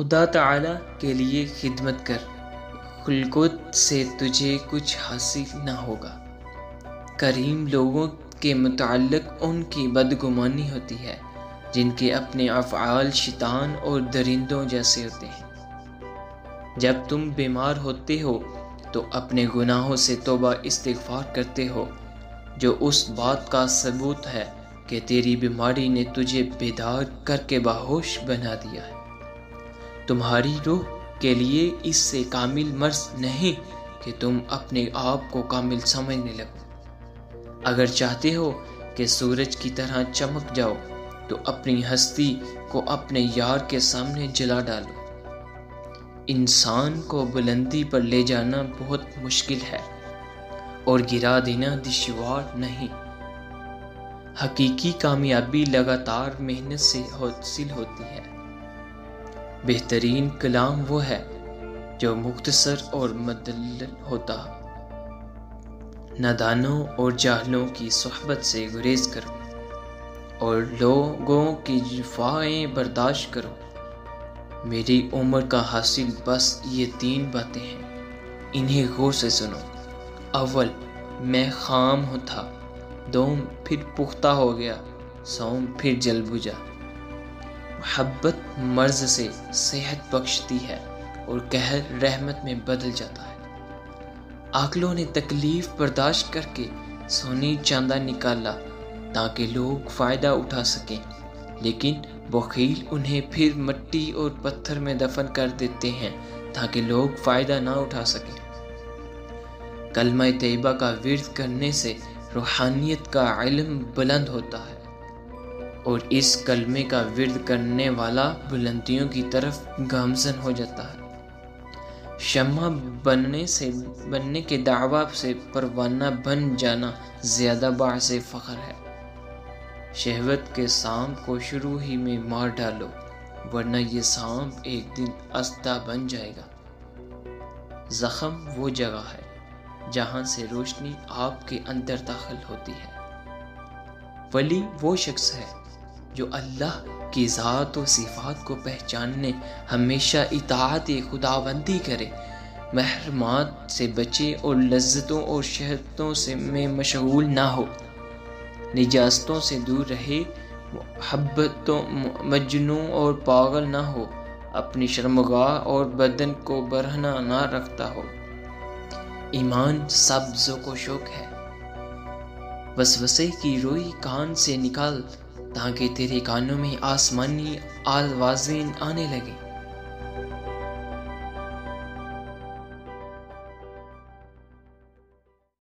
खुदा ताला के लिए खिदमत कर। खुलकुत से तुझे कुछ हासिल ना होगा। करीम लोगों के मुतल्लक उनकी बदगुमानी होती है, जिनके अपने अफ़ाल शैतान और दरिंदों जैसे होते हैं। जब तुम बीमार होते हो तो अपने गुनाहों से तोबा इस्तगफार करते हो, जो उस बात का सबूत है कि तेरी बीमारी ने तुझे बेदार करके बाहोश बना दिया है। तुम्हारी रूह के लिए इससे कामिल मर्ज नहीं कि तुम अपने आप को कामिल समझने लगो। अगर चाहते हो कि सूरज की तरह चमक जाओ तो अपनी हस्ती को अपने यार के सामने जला डालो। इंसान को बुलंदी पर ले जाना बहुत मुश्किल है और गिरा देना दुश्वार नहीं। हकीकी कामयाबी लगातार मेहनत से हासिल होती है। बेहतरीन कलाम वो है जो मुख्तसर और मदल होता। नादानों और जाहलों की सहबत से गुरेज करो और लोगों की जुफाएँ बर्दाश्त करो। मेरी उम्र का हासिल बस ये तीन बातें हैं। इन्हें गौर से सुनो। अव्वल, मैं खाम हो था। दोम फिर पुख्ता हो गया। सोम फिर जल बुझा मोहब्बत मर्ज से सेहत बख्शती है और कहर रहमत में बदल जाता है। आकलों ने तकलीफ़ बर्दाश्त करके सोनी चांदा निकाला ताकि लोग फ़ायदा उठा सकें, लेकिन बखील उन्हें फिर मट्टी और पत्थर में दफन कर देते हैं ताकि लोग फ़ायदा ना उठा सकें। कलमा तयबा का विरद करने से रूहानियत का इल्म बुलंद होता है। और इस कलमे का विरद करने वाला बुलंदियों की तरफ़ गामजन हो जाता है। शम्मा बनने से, बनने के दावा से परवाना बन जाना ज़्यादा बास फ़ख्र है। शहवत के सांप को शुरू ही में मार डालो, वरना ये सांप एक दिन अस्ता बन जाएगा। जख्म वो जगह है जहाँ से रोशनी आपके अंदर दाखिल होती है। वली वो शख्स है जो अल्लाह की ज़ात और सिफात को पहचानने हमेशा इतात खुदाबंदी करे, महरमात से बचे और लज्जतों और शहतों से में मशगूल ना हो, निजास्तों से दूर रहे, मोहब्बतों, मजनू और पागल ना हो, अपनी शर्मगाह और बदन को बरहना ना रखता हो। ईमान सब्जों को शौक है बस वसवसे की रोई कान से निकाल ताकि तेरे कानों में आसमानी आलवाजें आने लगे।